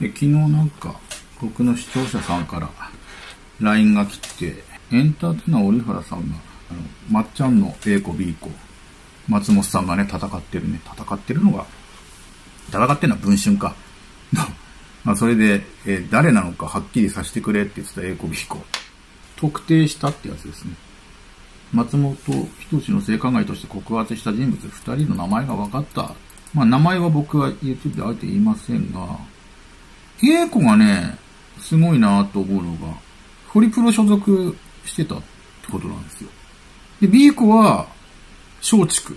で昨日なんか、僕の視聴者さんから LINE が来て、エンターテイナー折原さんが、あの、まっちゃんの A 子 B 子、松本さんがね、戦ってるね、戦ってるのが、戦ってるのは文春か。まあ、それで、えー、誰なのかはっきりさせてくれって言ってた A 子 B 子、特定したってやつですね。松本人志の性加害として告発した人物2人の名前が分かった。まあ、名前は僕は YouTube であえて言いませんが、A 子がね、すごいなと思うのが、ホリプロ所属してたってことなんですよ。で、B 子は、松竹。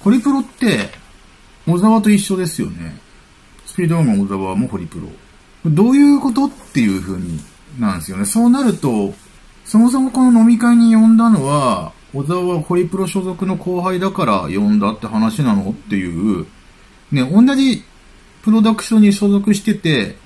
ホリプロって、小沢と一緒ですよね。スピードワゴン小沢もホリプロ。どういうことっていう風になんですよね。そうなると、そもそもこの飲み会に呼んだのは、小沢はホリプロ所属の後輩だから呼んだって話なのっていう、ね、同じプロダクションに所属してて、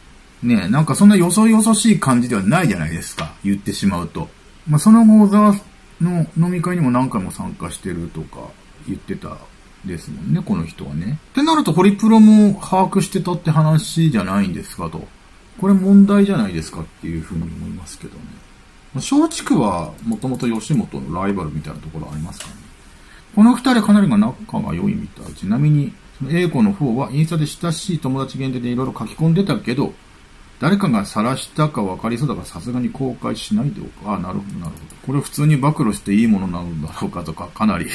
ね、なんかそんなよそよそしい感じではないじゃないですか。言ってしまうと。まあ、その後、小沢の飲み会にも何回も参加してるとか言ってたですもんね、この人はね。ってなると、ホリプロも把握してたって話じゃないんですかと。これ問題じゃないですかっていうふうに思いますけどね。松竹はもともと吉本のライバルみたいなところありますかね。この二人かなりが仲が良いみたい。ちなみに、その A 子の方はインスタで親しい友達限定でいろいろ書き込んでたけど、誰かが晒したか分かりそうだからさすがに公開しないでおく。ああ、なるほど、なるほど。これ普通に暴露していいものなんだろうかとか、かなり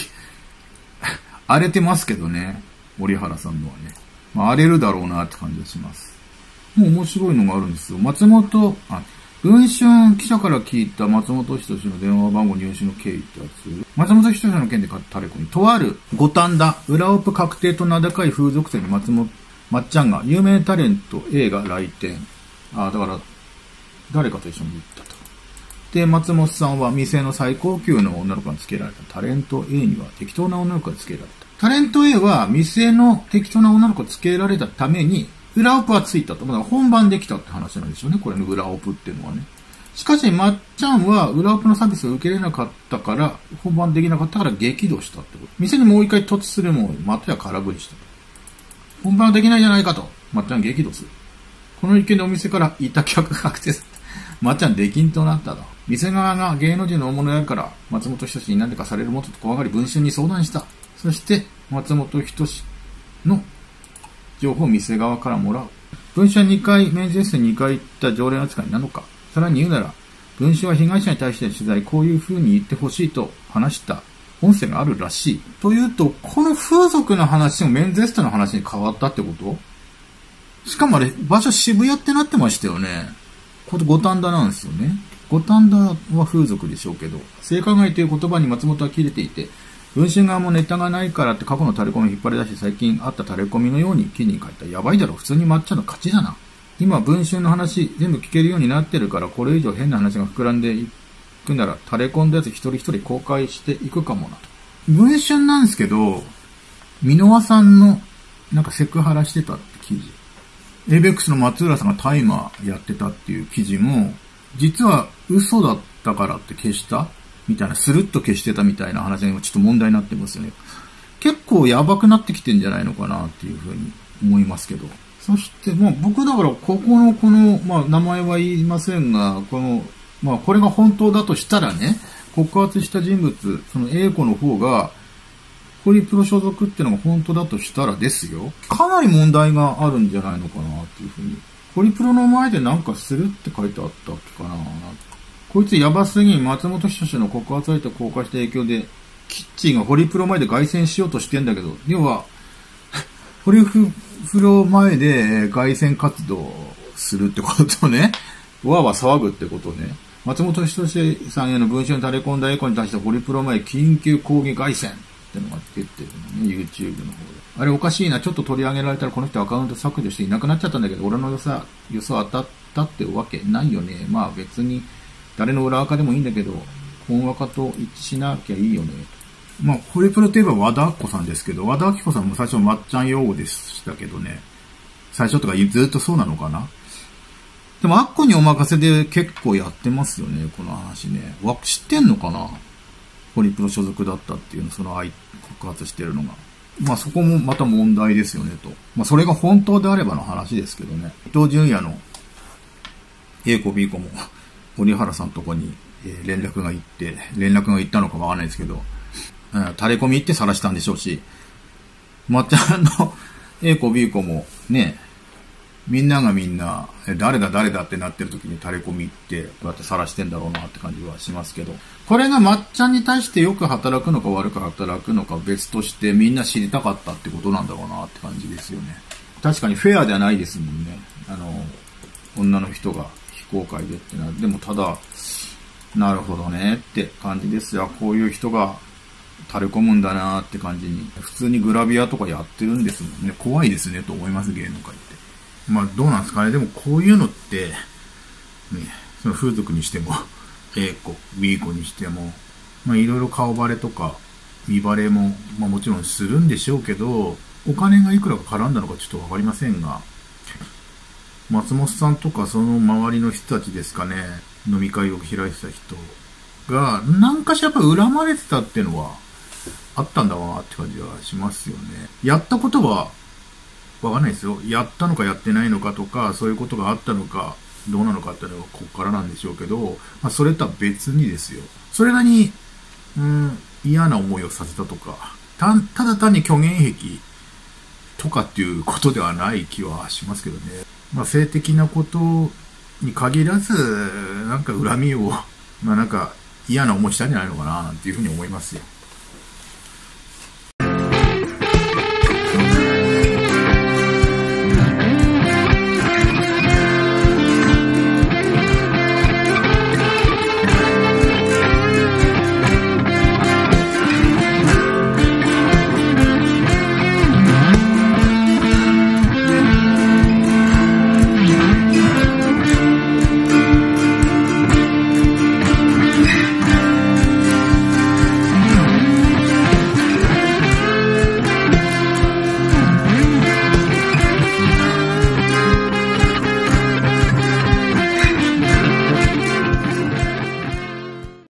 荒れてますけどね。折原さんのはね。まあ、荒れるだろうなって感じがします。もう面白いのがあるんですよ。松本、あ、文春記者から聞いた松本人志の電話番号入手の経緯ってやつ。松本人志の件でタレコに、とある五反田、裏オープ確定と名高い風俗店に松本、まっちゃんが有名タレント A が来店。ああだから、誰かと一緒に行ったと。で、松本さんは店の最高級の女の子が付けられたタレント A には適当な女の子が付けられた。タレント A は店の適当な女の子を付けられたために、裏オプはついたと。だ本番できたって話なんでしょうね。これの裏オプっていうのはね。しかし、まっちゃんは裏オプのサービスを受けれなかったから、本番できなかったから激怒したってこと。店にもう一回突するも、またや空振りした。本番はできないじゃないかと。まっちゃん激怒する。この意見でお店から委託客が確定する。まっちゃん出禁となったと。店側が芸能人の大物やから、松本人志に何でかされるもとと怖がり文春に相談した。そして、松本人志の情報を店側からもらう。文春2回、面接で2回行った常連扱いなのか。さらに言うなら、文春は被害者に対して取材、こういう風に言ってほしいと話した音声があるらしい。というと、この風俗の話もメンゼストの話に変わったってこと？しかもあれ、場所渋谷ってなってましたよね。これ五反田なんですよね。五反田は風俗でしょうけど、性加害という言葉に松本は切れていて、文春側もネタがないからって過去のタレコミを引っ張り出して最近あったタレコミのように記事に書いた。やばいだろ、普通に抹茶の勝ちだな。今、文春の話全部聞けるようになってるから、これ以上変な話が膨らんでいくなら、タレコンのやつ一人一人公開していくかもなと。文春なんですけど、箕輪さんのなんかセクハラしてたって記事。エイベックスの松浦さんがタイマーやってたっていう記事も、実は嘘だったからって消したみたいな、スルッと消してたみたいな話がちょっと問題になってますよね。結構やばくなってきてんじゃないのかなっていうふうに思いますけど。そして、まあ僕だからここのこの、まあ名前は言いませんが、この、まあこれが本当だとしたらね、告発した人物、その A 子の方が、ホリプロ所属ってのが本当だとしたらですよ、かなり問題があるんじゃないのかなっていうふうに。ホリプロの前でなんかするって書いてあったっけかな。こいつやばすぎん松本人志の告発相手公開した影響で、キッチンがホリプロ前で凱旋しようとしてんだけど、要は、ホリプロ前で凱旋活動するってことね、わわ騒ぐってことね。松本人志さんへの文章に垂れ込んだエコに対してホリプロ前緊急抗議凱旋。ってのが出てるのね、YouTube の方で。あれおかしいな、ちょっと取り上げられたらこの人アカウント削除していなくなっちゃったんだけど、俺の予想、予想当たったってわけないよね。まあ別に、誰の裏垢でもいいんだけど、本若と一致しなきゃいいよね。まあ、ホリプロといえば和田アッコさんですけど、和田アキ子さんも最初まっちゃん用語でしたけどね。最初とかずっとそうなのかなでも、アッコにお任せで結構やってますよね、この話ね。わ、知ってんのかな？ホリプロ所属だったっていうの、その愛、告発してるのが。まあそこもまた問題ですよねと。まあそれが本当であればの話ですけどね。伊藤純也の A 子 B 子も、折原さんとこに連絡が行って、連絡が行ったのかわかんないですけど、うん、垂れ込み行って晒したんでしょうし、まっちゃんの A 子 B 子もね、みんながみんな、誰だ誰だってなってる時に垂れ込みって、こうやって晒してんだろうなって感じはしますけど、これがまっちゃんに対してよく働くのか悪く働くのか別としてみんな知りたかったってことなんだろうなって感じですよね。確かにフェアではないですもんね。あの、女の人が非公開でってな。でもただ、なるほどねって感じですよ。こういう人が垂れ込むんだなって感じに。普通にグラビアとかやってるんですもんね。怖いですねと思います、芸能界って。まあどうなんですかね。でもこういうのって、ね、その風俗にしても、A 子、B 子にしても、まあいろいろ顔バレとか、見バレも、まあもちろんするんでしょうけど、お金がいくらか絡んだのかちょっとわかりませんが、松本さんとかその周りの人たちですかね、飲み会を開いてた人が、何かしらやっぱ恨まれてたっていうのは、あったんだろうなって感じはしますよね。やったことは、わかんないですよ。やったのかやってないのかとか、そういうことがあったのか、どうなのかっていうのはここからなんでしょうけど、まあ、それとは別にですよ。それなりに、うん、嫌な思いをさせたとか、た、ただ単に虚言癖とかっていうことではない気はしますけどね。まあ、性的なことに限らず、なんか恨みを、まあなんか嫌な思いしたんじゃないのかな、なんていうふうに思いますよ。